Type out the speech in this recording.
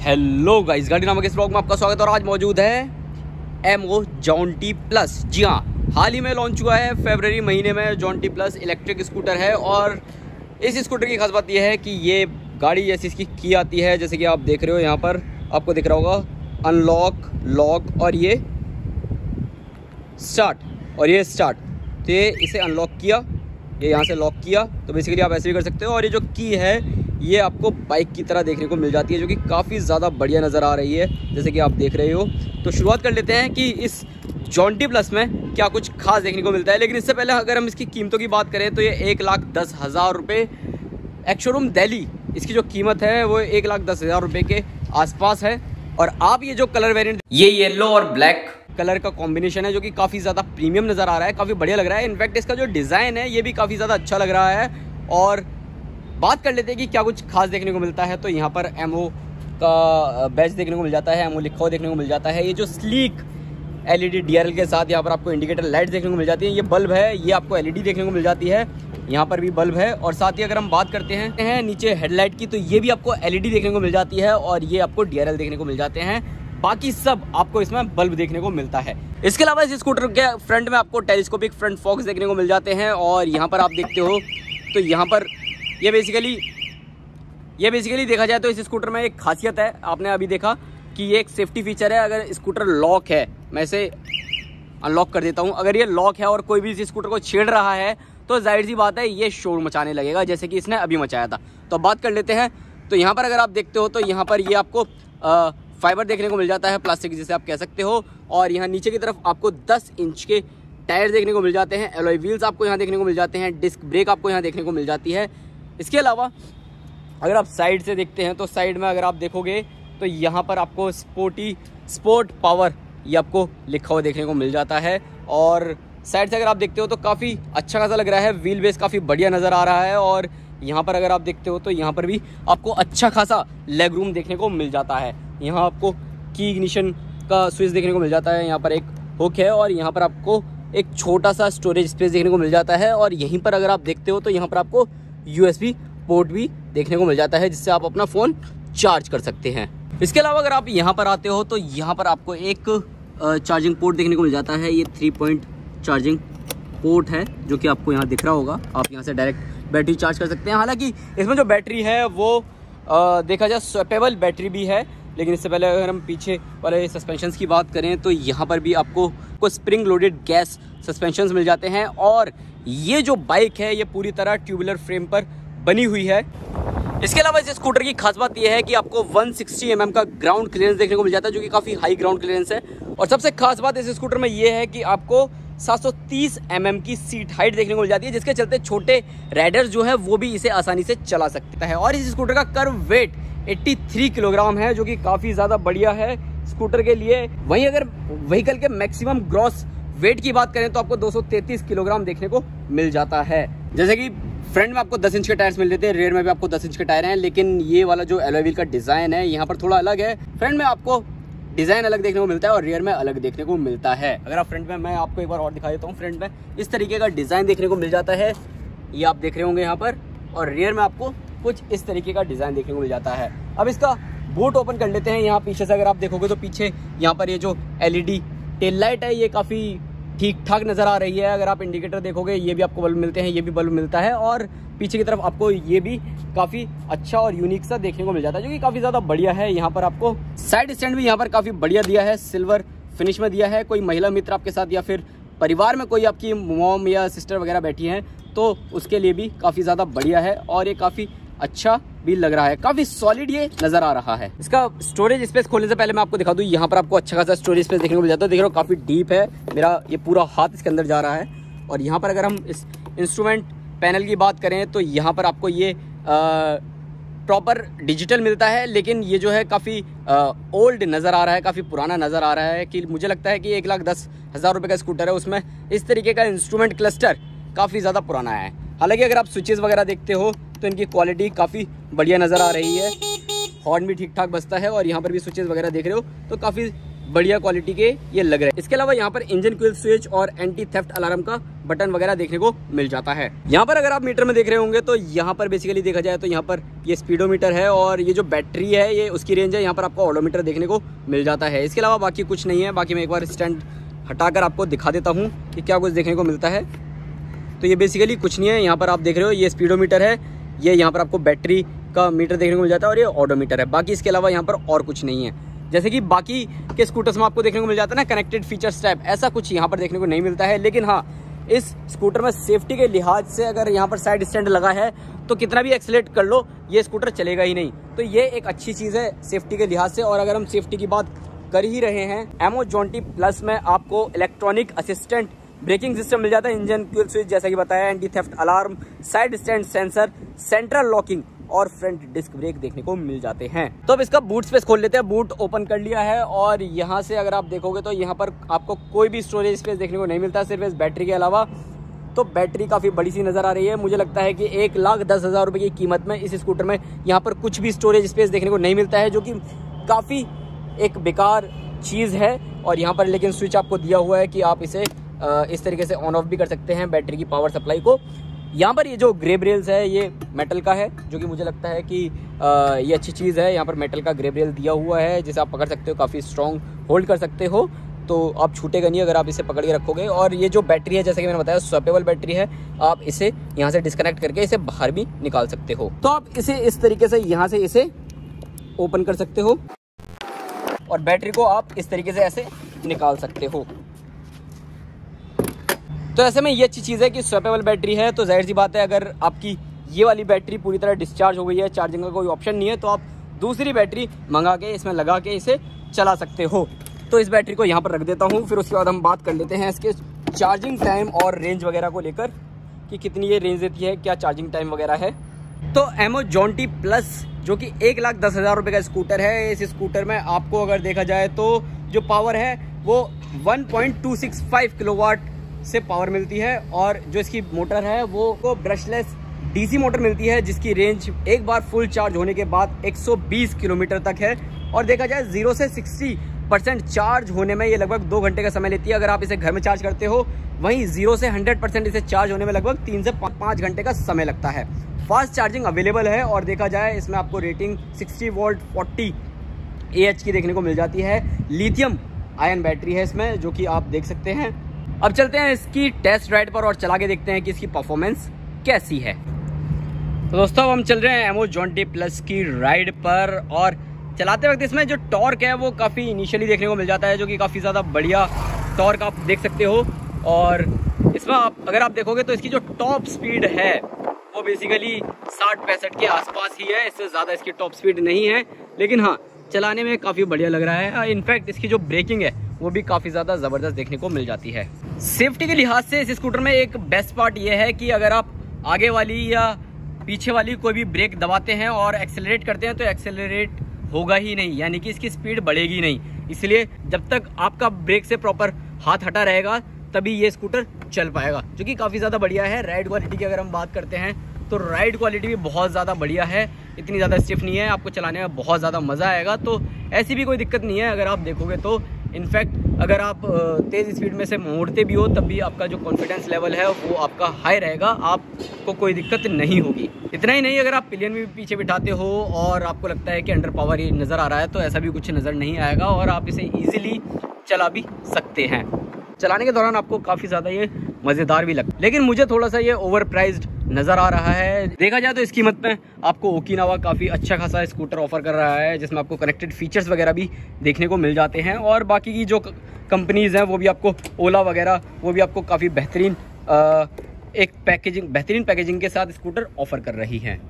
Hello guys गाड़ी नामक इस ब्लॉग में आपका स्वागत है और आज मौजूद है एम ओ जॉन्टी प्लस जी हाँ हाल ही में लॉन्च हुआ है फेबररी महीने में जॉन्टी प्लस इलेक्ट्रिक स्कूटर है और इस स्कूटर की खास बात यह है कि ये गाड़ी जैसी इसकी की आती है, जैसे कि आप देख रहे हो यहाँ पर, आपको दिख रहा होगा अनलॉक लॉक और ये स्टार्ट और ये स्टार्ट तो ये इसे अनलॉक किया, ये यहाँ से लॉक किया तो बेसिकली आप ऐसे भी कर सकते हो। और ये जो की है ये आपको बाइक की तरह देखने को मिल जाती है जो कि काफ़ी ज़्यादा बढ़िया नज़र आ रही है जैसे कि आप देख रहे हो। तो शुरुआत कर लेते हैं कि इस जॉन्टी प्लस में क्या कुछ खास देखने को मिलता है। लेकिन इससे पहले अगर हम इसकी कीमतों की बात करें तो ये एक लाख दस हज़ार रुपये एक्शोरूम दिल्ली इसकी जो कीमत है वो एक लाख दस हज़ार रुपये के आसपास है। और आप ये जो कलर वेरिएंट ये येलो और ब्लैक कलर का कॉम्बिनेशन है जो कि काफ़ी ज़्यादा प्रीमियम नज़र आ रहा है काफ़ी बढ़िया लग रहा है। इनफैक्ट इसका जो डिज़ाइन है ये भी काफ़ी ज़्यादा अच्छा लग रहा है। और बात कर लेते हैं कि क्या कुछ खास देखने को मिलता है। तो यहाँ पर एमओ का बैच देखने को मिल जाता है एमओ लिखा हुआ देखने को मिल जाता है। ये जो स्लीक एलईडी डीआरएल के साथ यहाँ पर आपको इंडिकेटर लाइट देखने को मिल जाती है। ये बल्ब है, ये आपको एलईडी देखने को मिल जाती है। यहाँ पर भी बल्ब है। और साथ ही अगर हम बात करते हैं हैं नीचे हेडलाइट की तो ये भी आपको एलईडी देखने को मिल जाती है और ये आपको डीआरएल देखने को मिल जाते हैं। बाकी सब आपको इसमें बल्ब देखने को मिलता है। इसके अलावा इस स्कूटर के फ्रंट में आपको टेलीस्कोपिक फ्रंट फॉक्स देखने को मिल जाते हैं। और यहाँ पर आप देखते हो तो यहाँ पर ये बेसिकली ये बेसिकली देखा जाए तो इस स्कूटर में एक खासियत है आपने अभी देखा कि ये एक सेफ्टी फीचर है अगर स्कूटर लॉक है मैं इसे अनलॉक कर देता हूँ। अगर ये लॉक है और कोई भी इस स्कूटर को छेड़ रहा है तो ज़ाहिर सी बात है ये शोर मचाने लगेगा जैसे कि इसने अभी मचाया था। तो अब बात कर लेते हैं तो यहाँ पर अगर आप देखते हो तो यहाँ पर ये आपको आ, फाइबर देखने को मिल जाता है प्लास्टिक जिसे आप कह सकते हो और यहाँ नीचे की तरफ़ आपको 10 इंच के टायर देखने को मिल जाते हैं एलोई व्हील्स आपको यहाँ देखने को मिल जाते हैं डिस्क ब्रेक आपको यहाँ देखने को मिल जाती है इसके अलावा, अगर आप साइड से देखते हैं तो साइड में अगर आप देखोगे तो यहाँ पर आपको स्पोर्टी स्पोर्ट पावर ये आपको लिखा हुआ देखने को मिल जाता है। और साइड से अगर आप देखते हो तो काफ़ी अच्छा खासा लग रहा है व्हील बेस काफ़ी बढ़िया नज़र आ रहा है। और यहाँ पर अगर आप देखते हो तो यहाँ पर भी आपको अच्छा खासा लेग रूम देखने को मिल जाता है। यहाँ आपको की इग्निशन का स्विच देखने को मिल जाता है, यहाँ पर एक हुक है, और यहाँ पर आपको एक छोटा सा स्टोरेज स्पेस देखने को मिल जाता है। और यहीं पर अगर आप देखते हो तो यहाँ पर आपको यूएसबी पोर्ट भी देखने को मिल जाता है जिससे आप अपना फ़ोन चार्ज कर सकते हैं। इसके अलावा अगर आप यहाँ पर आते हो तो यहाँ पर आपको एक चार्जिंग पोर्ट देखने को मिल जाता है। ये थ्री पॉइंट चार्जिंग पोर्ट है जो कि आपको यहाँ दिख रहा होगा। आप यहाँ से डायरेक्ट बैटरी चार्ज कर सकते हैं। हालाँकि इसमें जो बैटरी है वो आ, देखा जाए स्वेपेबल बैटरी भी है। लेकिन इससे पहले अगर हम पीछे वाले सस्पेंशन की बात करें तो यहाँ पर भी आपको को स्प्रिंग लोडेड गैस सस्पेंशन मिल जाते हैं और ये जो बाइक है, ये पूरी तरह ट्यूबुलर फ्रेम पर बनी हुई है। इसके अलावा इस स्कूटर की खास बात यह है कि आपको 160 सिक्सटी mm का ग्राउंड क्लियरेंस देखने को मिल जाता है, जो कि काफ़ी हाई ग्राउंड क्लियरेंस है। और सबसे खास बात इस स्कूटर में ये है कि आपको 730 mm की सीट हाइट देखने को मिल जाती है, जिसके चलते छोटे राइडर्स जो है, वो भी इसे आसानी से चला सकता है। और इस स्कूटर का कर्व वेट 83 किलोग्राम है, जो कि काफ़ी ज़्यादा बढ़िया है स्कूटर के लिए। वहीं अगर व्हीकल के मैक्सिमम ग्रॉस वेट की बात करें तो आपको 233 किलोग्राम देखने को मिल जाता है। जैसे कि फ्रंट में आपको 10 इंच के टायर्स मिल जाते हैं रेयर में भी आपको 10 इंच के टायर हैं, लेकिन ये वाला जो एलोवील का डिज़ाइन है, यहाँ पर थोड़ा अलग है। फ्रंट में आपको डिज़ाइन अलग देखने को मिलता है और रियर में अलग देखने को मिलता है। अगर आप फ्रंट में, मैं आपको एक बार और दिखा देता हूँ, फ्रंट में इस तरीके का डिज़ाइन देखने को मिल जाता है। ये आप देख रहे होंगे यहाँ पर, और रियर में आपको कुछ इस तरीके का डिज़ाइन देखने को मिल जाता है। अब इसका बोट ओपन कर लेते हैं, यहाँ पीछे से अगर आप देखोगे तो पीछे यहाँ पर ये जो एलईडी टेल लाइट है, ये काफ़ी ठीक ठाक नज़र आ रही है। अगर आप इंडिकेटर देखोगे, ये भी आपको बल्ब मिलते हैं, ये भी बल्ब मिलता है और पीछे की तरफ़ आपको ये भी काफ़ी अच्छा और यूनिक सा देखने को मिल जाता है, जो कि काफ़ी ज़्यादा बढ़िया है। यहाँ पर आपको साइड स्टैंड भी यहाँ पर काफ़ी बढ़िया दिया है सिल्वर फिनिश में दिया है। कोई महिला मित्र आपके साथ या फिर परिवार में कोई आपकी मोम या सिस्टर वगैरह बैठी हैं तो उसके लिए भी काफ़ी ज़्यादा बढ़िया है और ये काफ़ी अच्छा भी लग रहा है। काफ़ी सॉलिड ये नज़र आ रहा है। इसका स्टोरेज स्पेस खोलने से पहले मैं आपको दिखा दूँ, यहाँ पर आपको अच्छा खासा स्टोरेज स्पेस देखने को मिल जाता है। देख रहे हो, काफ़ी डीप है। मेरा ये पूरा हाथ इसके अंदर जा रहा है। और यहाँ पर अगर हम इस इंस्ट्रूमेंट पैनल की बात करें तो यहाँ पर आपको ये प्रॉपर डिजिटल मिलता है। लेकिन ये जो है काफ़ी ओल्ड नज़र आ रहा है, काफ़ी पुराना नज़र आ रहा है कि मुझे लगता है कि एक लाख दस हज़ार रुपये का स्कूटर है। उसमें इस तरीके का इंस्ट्रूमेंट क्लस्टर काफ़ी ज़्यादा पुराना है। हालाँकि अगर आप स्विचेस वगैरह देखते हो तो इनकी क्वालिटी काफ़ी बढ़िया नज़र आ रही है। हॉर्न भी ठीक ठाक बसता है और यहाँ पर भी स्विचेस वगैरह देख रहे हो तो काफ़ी बढ़िया क्वालिटी के ये लग रहे हैं। इसके अलावा यहाँ पर इंजन क्विल स्विच और एंटी थेफ्ट अलार्म का बटन वगैरह देखने को मिल जाता है। यहाँ पर अगर आप मीटर में देख रहे होंगे तो यहाँ पर बेसिकली देखा जाए तो यहाँ पर ये स्पीडोमीटर है और ये जो बैटरी है, ये उसकी रेंज है, यहाँ पर आपको ऑडोमीटर देखने को मिल जाता है। इसके अलावा बाकी कुछ नहीं है, बाकी मैं एक बार स्टैंड हटाकर आपको दिखा देता हूँ कि क्या कुछ देखने को मिलता है। तो ये बेसिकली कुछ नहीं है, यहाँ पर आप देख रहे हो, ये स्पीडोमीटर है ये यहाँ पर आपको बैटरी का मीटर देखने को मिल जाता है और ये ऑडोमीटर है। बाकी इसके अलावा यहाँ पर और कुछ नहीं है। जैसे कि बाकी के स्कूटर्स में आपको देखने को मिल जाता है ना कनेक्टेड फीचर्स टाइप ऐसा कुछ यहाँ पर देखने को नहीं मिलता है। लेकिन हाँ इस स्कूटर में सेफ्टी के लिहाज से अगर यहाँ पर साइड स्टैंड लगा है तो कितना भी एक्सलेट कर लो, ये स्कूटर चलेगा ही नहीं। तो ये एक अच्छी चीज़ है सेफ्टी के लिहाज से। और अगर हम सेफ्टी की बात कर ही रहे हैं एमओ जॉन्टी प्लस में आपको इलेक्ट्रॉनिक असिस्टेंट ब्रेकिंग सिस्टम मिल जाता है, इंजन क्यूल स्विच, जैसा कि बताया, anti theft alarm, side stand sensor, central locking और फ्रंट डिस्क ब्रेक देखने को मिल जाते हैं। तो अब इसका बूट स्पेस खोल लेते हैं। बूट ओपन कर लिया है और यहाँ से अगर आप देखोगे तो यहाँ पर आपको कोई भी स्टोरेज स्पेस देखने को नहीं मिलता, सिर्फ़ इस बैटरी के अलावा। तो बैटरी काफ़ी बड़ी सी नज़र आ रही है। मुझे लगता है कि एक लाख दस हज़ार रुपये की कीमत में इस स्कूटर में यहाँ पर कुछ भी स्टोरेज स्पेस देखने को नहीं मिलता है, जो कि काफ़ी एक बेकार चीज़ है। और यहाँ पर लेकिन स्विच आपको दिया हुआ है कि आप इसे इस तरीके से ऑन ऑफ़ भी कर सकते हैं बैटरी की पावर सप्लाई को। यहाँ पर ये जो ग्रेब रेल्स है ये मेटल का है जो कि मुझे लगता है कि आ, ये अच्छी चीज़ है। यहाँ पर मेटल का ग्रेब रेल दिया हुआ है जिसे आप पकड़ सकते हो काफ़ी स्ट्रॉन्ग होल्ड कर सकते हो। तो आप छूटेगा नहीं अगर आप इसे पकड़ के रखोगे। और ये जो बैटरी है जैसे कि मैंने बताया स्वेपेबल बैटरी है आप इसे यहाँ से डिस्कनेक्ट करके इसे बाहर भी निकाल सकते हो। तो आप इसे इस तरीके से यहाँ से इसे ओपन कर सकते हो। और बैटरी को आप इस तरीके से ऐसे निकाल सकते हो। तो ऐसे में ये अच्छी चीज़ है कि स्वेपेबल बैटरी है तो ज़ाहिर सी बात है, अगर आपकी ये वाली बैटरी पूरी तरह डिस्चार्ज हो गई है चार्जिंग का कोई ऑप्शन नहीं है तो आप दूसरी बैटरी मंगा के, इसमें लगा के इसे चला सकते हो। तो इस बैटरी को यहाँ पर रख देता हूँ, फिर उसके बाद हम बात कर लेते हैं इसके चार्जिंग टाइम और रेंज वगैरह को लेकर, कि कितनी ये रेंज देती है, क्या चार्जिंग टाइम वगैरह है। तो एमओ जॉन्टी प्लस जो कि एक लाख दस हज़ार रुपये का स्कूटर है, इस स्कूटर में आपको अगर देखा जाए तो जो पावर है, वो 1.265 किलोवाट से पावर मिलती है और जो इसकी मोटर है, वो को ब्रशलेस डीसी मोटर मिलती है, जिसकी रेंज एक बार फुल चार्ज होने के बाद 120 किलोमीटर तक है। और देखा जाए ज़ीरो से 60 परसेंट चार्ज होने में ये लगभग दो घंटे का समय लेती है। अगर आप इसे घर में चार्ज करते हो, वहीं ज़ीरो से 100 परसेंट इसे चार्ज होने में लगभग तीन से पाँच घंटे का समय लगता है। फास्ट चार्जिंग अवेलेबल है और देखा जाए, इसमें आपको रेटिंग 60 वोल्ट 40 ए की देखने को मिल जाती है। लिथियम आयन बैटरी है इसमें, जो कि आप देख सकते हैं। अब चलते हैं इसकी टेस्ट राइड पर और चला के देखते हैं कि इसकी परफॉर्मेंस कैसी है। तो दोस्तों हम चल रहे हैं एमओ जॉन्टी प्लस की राइड पर और चलाते वक्त इसमें जो टॉर्क है वो काफ़ी इनिशियली देखने को मिल जाता है, जो कि काफ़ी ज़्यादा बढ़िया टॉर्क आप देख सकते हो। और इसमें आप, अगर आप देखोगे तो इसकी जो टॉप स्पीड है, वो बेसिकली साठ पैंसठ के आसपास ही है। इससे ज़्यादा इसकी टॉप स्पीड नहीं है। लेकिन हाँ चलाने में काफ़ी बढ़िया लग रहा है। इनफैक्ट इसकी जो ब्रेकिंग है, वो भी काफ़ी ज़्यादा ज़बरदस्त देखने को मिल जाती है। सेफ्टी के लिहाज से इस स्कूटर में एक बेस्ट पार्ट ये है कि अगर आप आगे वाली या पीछे वाली कोई भी ब्रेक दबाते हैं और एक्सेलरेट करते हैं तो एक्सेलरेट होगा ही नहीं। यानी कि इसकी स्पीड बढ़ेगी नहीं। इसलिए जब तक आपका ब्रेक से प्रॉपर हाथ हटा रहेगा, तभी ये स्कूटर चल पाएगा, जो कि काफ़ी ज़्यादा बढ़िया है। राइड क्वालिटी की अगर हम बात करते हैं तो राइड क्वालिटी भी बहुत ज़्यादा बढ़िया है। इतनी ज़्यादा स्टिफ नहीं है, आपको चलाने में बहुत ज़्यादा मज़ा आएगा। तो ऐसी भी कोई दिक्कत नहीं है, अगर आप देखोगे तो। इनफैक्ट अगर आप तेज़ स्पीड में से मोड़ते भी हो, तब भी आपका जो कॉन्फिडेंस लेवल है, वो आपका हाई रहेगा। आपको कोई दिक्कत नहीं होगी। इतना ही नहीं, अगर आप पिलियन भी पीछे बिठाते हो और आपको लगता है कि अंडर पावर ये नज़र आ रहा है तो ऐसा भी कुछ नज़र नहीं आएगा और आप इसे ईजिली चला भी सकते हैं। चलाने के दौरान आपको काफ़ी ज़्यादा ये मज़ेदार भी लगता लेकिन मुझे थोड़ा सा ये ओवर प्राइज्ड नज़र आ रहा है। देखा जाए तो इस कीमत में आपको ओकिनावा काफ़ी अच्छा खासा स्कूटर ऑफ़र कर रहा है, जिसमें आपको कनेक्टेड फीचर्स वगैरह भी देखने को मिल जाते हैं। और बाकी की जो कंपनीज़ हैं, वो भी आपको ओला वगैरह, वो भी आपको काफ़ी बेहतरीन एक पैकेजिंग बेहतरीन पैकेजिंग के साथ स्कूटर ऑफ़र कर रही हैं।